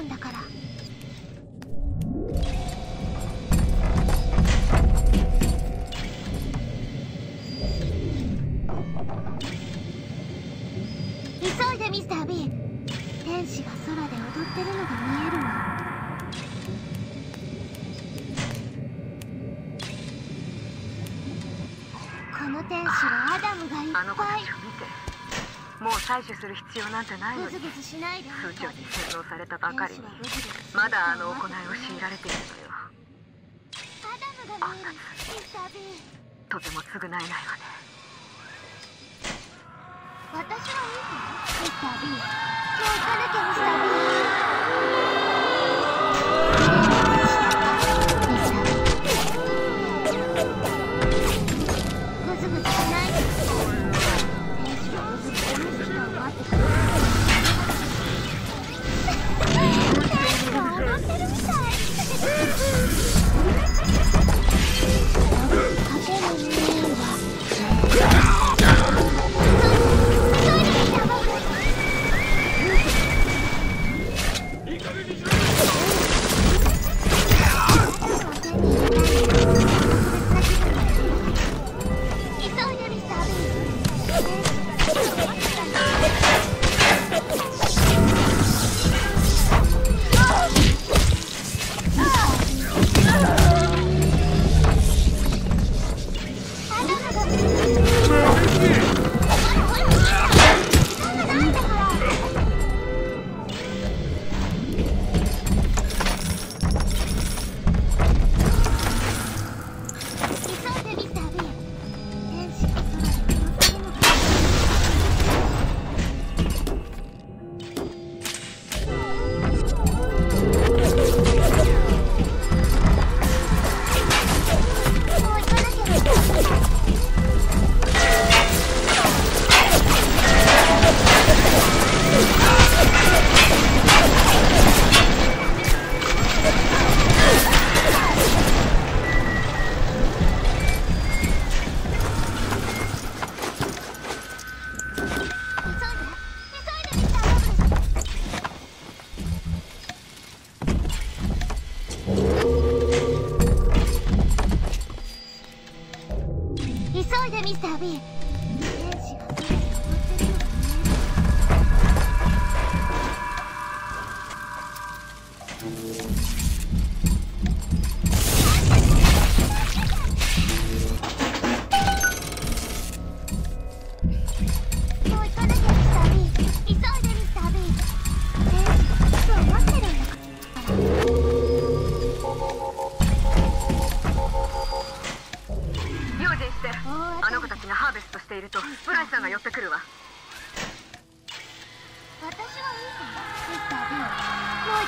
るんだから。天使が空で踊ってるのが見えるわ。この天使はアダムがいっぱい。もう採取する必要なんてないのに。数長に洗脳されたばかりに。まだあの行いを強いられているのよ。あんなとても償えないわね。私はいいわミスター。B もう行かなきゃミスター。B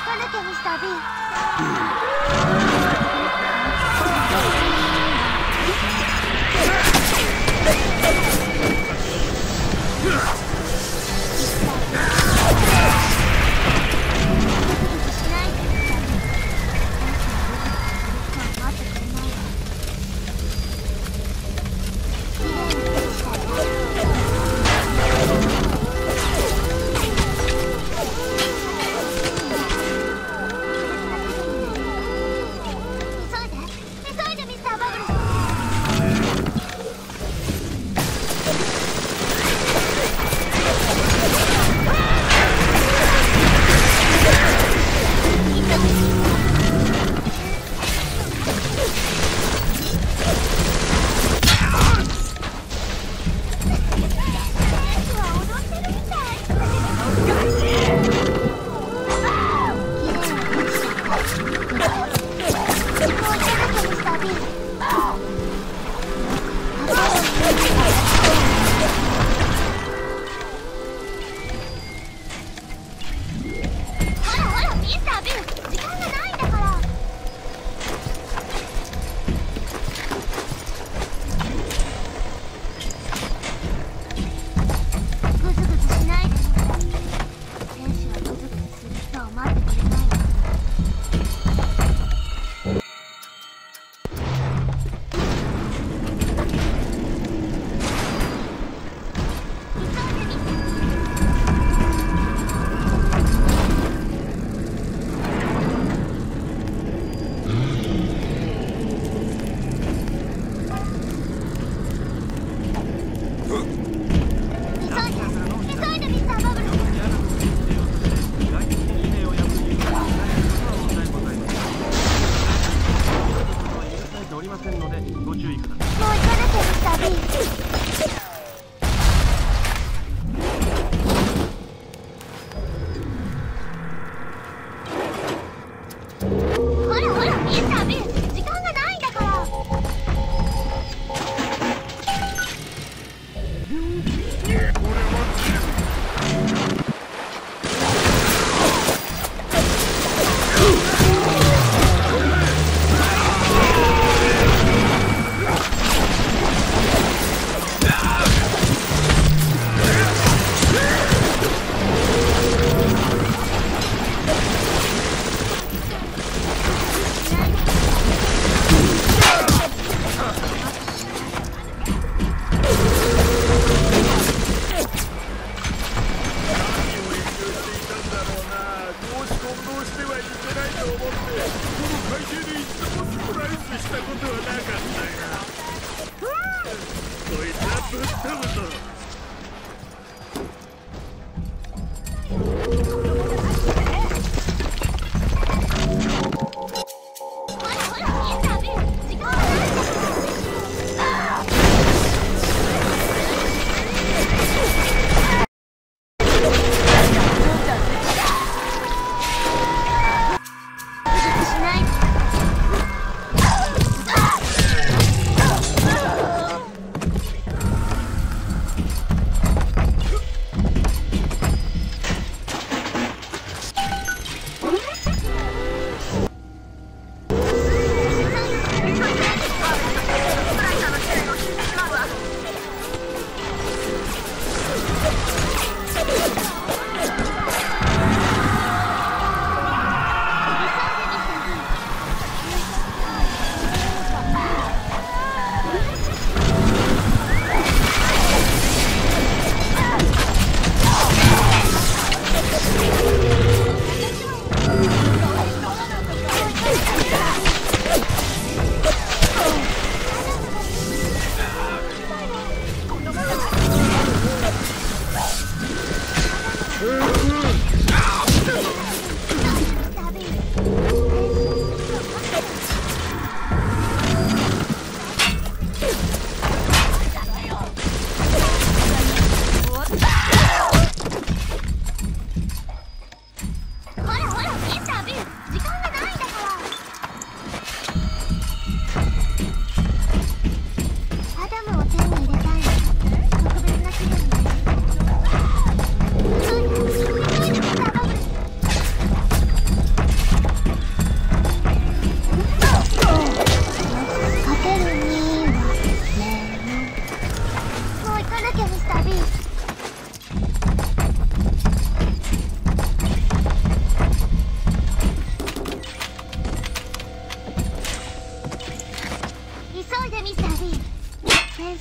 かなきゃミスター B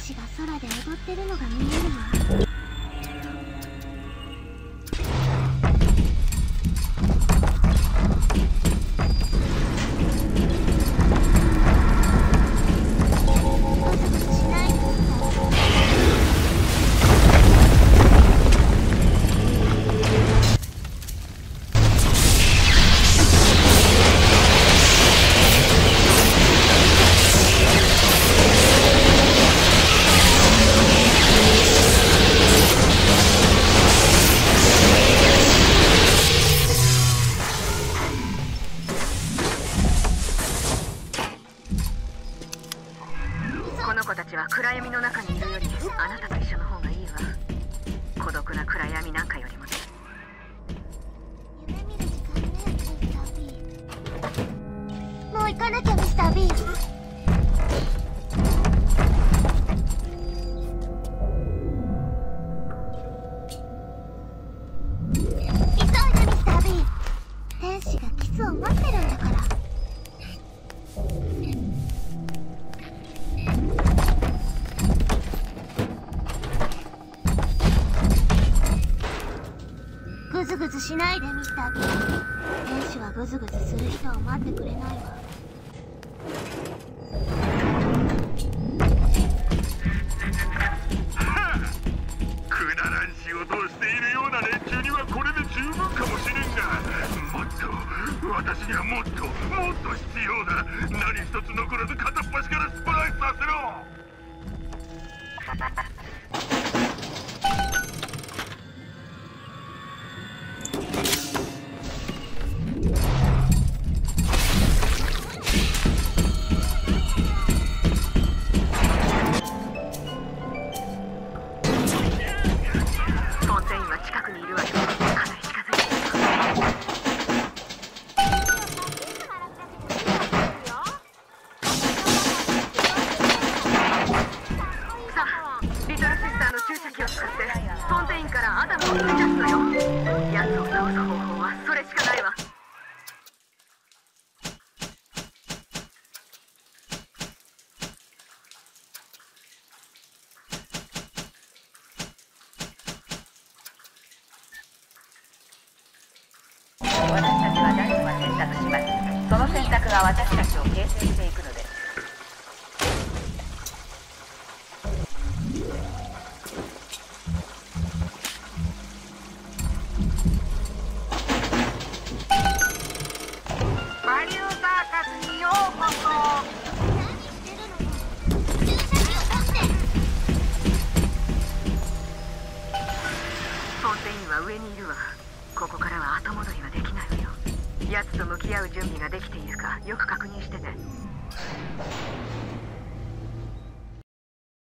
子が空で踊ってるのが見えるわ。ミスター B 急いでミスター B 天使がキスを待ってるんだからグズグズしないでミスター B 天使はグズグズする人を待ってくれないわ。と私にはもっともっと必要だ何一つ残らず片っ端からスプライスさせろ。注射器を使ってフォンテインからアダムを取り出すのよ。奴を倒す方法はそれしかないわ。私たちは誰もが選択しますその選択が私たちを形成